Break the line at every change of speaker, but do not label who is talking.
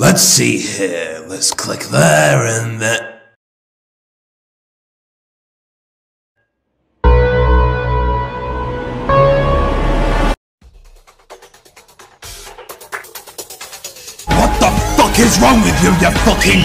Let's see here. Let's click there and then. What the fuck is wrong with you, you fucking